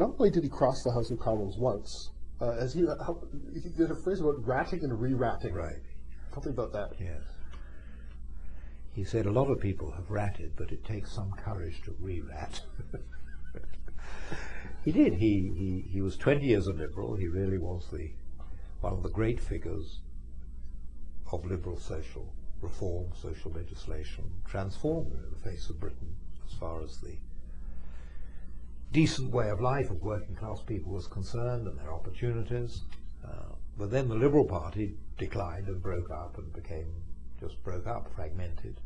Not only did he cross the House of Commons once, uh, as he, did a phrase about ratting and re-ratting. Right. Me about that. Yes. He said a lot of people have ratted, but it takes some courage to re-rat. he did. He, he, he was 20 years a Liberal. He really was the one of the great figures of liberal social reform, social legislation, transformed the face of Britain as far as the decent way of life of working class people was concerned and their opportunities. Uh, but then the Liberal Party declined and broke up and became just broke up, fragmented.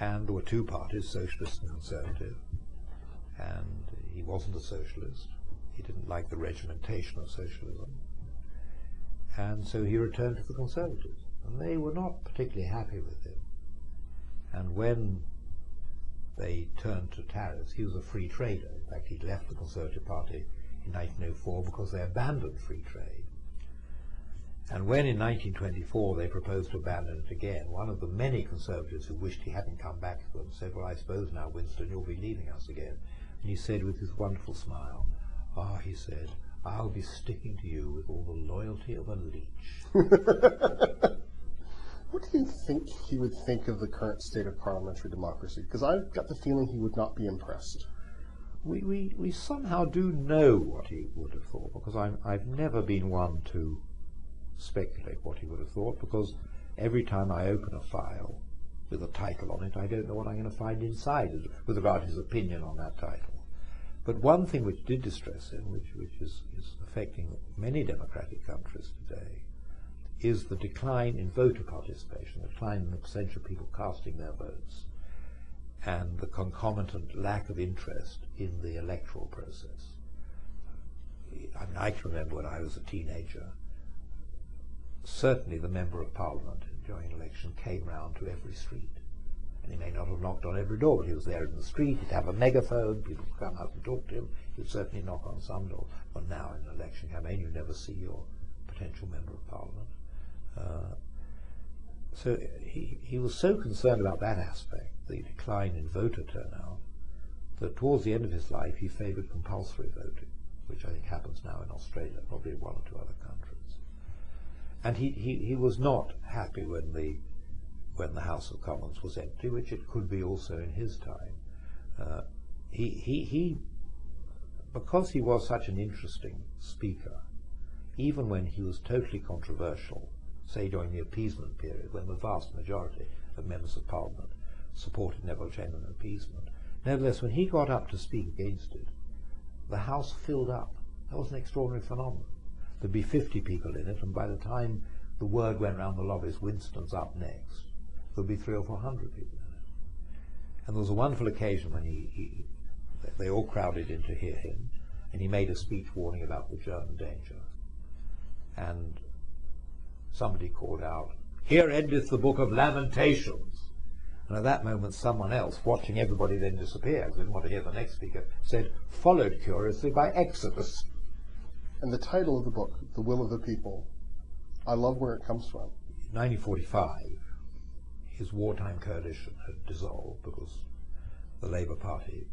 And there were two parties, socialist and conservative. And he wasn't a socialist. He didn't like the regimentation of socialism. And so he returned to the conservatives. And they were not particularly happy with him. And when they turned to tariffs. He was a free trader. In fact, he left the Conservative Party in 1904 because they abandoned free trade. And when in 1924 they proposed to abandon it again, one of the many Conservatives who wished he hadn't come back to them said, well, I suppose now, Winston, you'll be leaving us again. And he said with his wonderful smile, ah, he said, I'll be sticking to you with all the loyalty of a leech. What do you think he would think of the current state of parliamentary democracy? Because I've got the feeling he would not be impressed. We, we, we somehow do know what he would have thought, because I'm, I've never been one to speculate what he would have thought, because every time I open a file with a title on it, I don't know what I'm going to find inside it with regard to his opinion on that title. But one thing which did distress him, which, which is, is affecting many democratic countries today, is the decline in voter participation, the decline in the percentage of people casting their votes, and the concomitant lack of interest in the electoral process. I mean, I can remember when I was a teenager, certainly the Member of Parliament during an election came round to every street. And he may not have knocked on every door, but he was there in the street, he'd have a megaphone, people would come out and talk to him, he'd certainly knock on some door. But now in an election campaign you never see your potential Member of Parliament. Uh, so he, he was so concerned about that aspect, the decline in voter turnout, that towards the end of his life he favoured compulsory voting, which I think happens now in Australia, probably in one or two other countries. And he, he, he was not happy when the when the House of Commons was empty, which it could be also in his time. Uh, he, he, he, because he was such an interesting speaker, even when he was totally controversial, say during the appeasement period, when the vast majority of members of Parliament supported Neville Chamberlain appeasement. Nevertheless, when he got up to speak against it, the House filled up. That was an extraordinary phenomenon. There'd be 50 people in it, and by the time the word went round the lobbies, Winston's up next, there'd be three or four hundred people in it. And there was a wonderful occasion when he, he they all crowded in to hear him, and he made a speech warning about the German danger. And somebody called out, Here endeth the book of Lamentations. And at that moment, someone else, watching everybody then disappear, didn't want to hear the next speaker, said, followed curiously by Exodus. And the title of the book, The Will of the People, I love where it comes from. 1945, his wartime coalition had dissolved because the Labour Party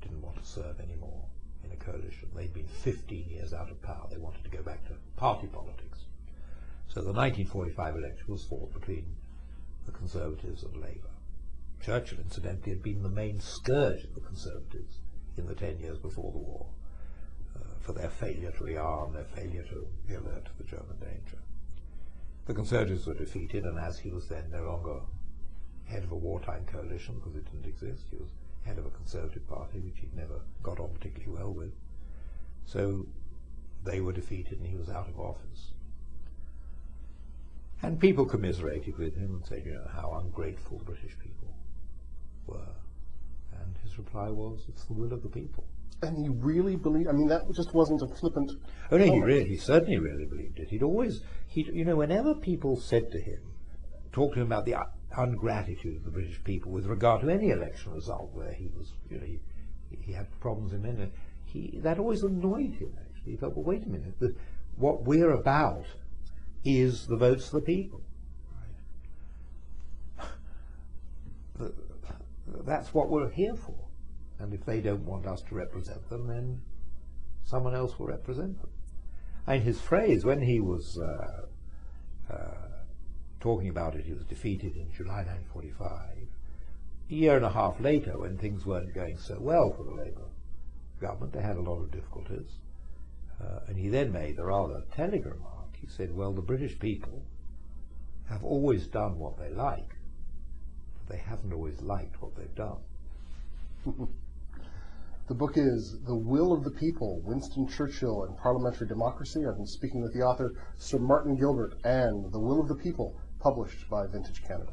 didn't want to serve anymore in a coalition. They'd been 15 years out of power. They wanted to go back to party politics. So the 1945 election was fought between the Conservatives and Labour. Churchill, incidentally, had been the main scourge of the Conservatives in the ten years before the war uh, for their failure to rearm, their failure to be alert to the German danger. The Conservatives were defeated, and as he was then no longer head of a wartime coalition, because it didn't exist, he was head of a Conservative party, which he'd never got on particularly well with. So they were defeated, and he was out of office. And people commiserated with him and said, you know, how ungrateful British people were. And his reply was, it's the will of the people. And he really believed, I mean, that just wasn't a flippant. Oh, no, he really, he certainly really believed it. He'd always, he, you know, whenever people said to him, talked to him about the ungratitude of the British people with regard to any election result where he was, you know, he, he had problems in many, he, that always annoyed him, actually. He thought, well, wait a minute, the, what we're about is the votes of the people. That's what we're here for. And if they don't want us to represent them, then someone else will represent them. And his phrase, when he was uh, uh, talking about it, he was defeated in July 1945. A year and a half later, when things weren't going so well for the Labour government, they had a lot of difficulties. Uh, and he then made the rather telegram. He said, Well, the British people have always done what they like, but they haven't always liked what they've done. The book is The Will of the People, Winston Churchill and Parliamentary Democracy. I've been speaking with the author, Sir Martin Gilbert, and The Will of the People, published by Vintage Canada.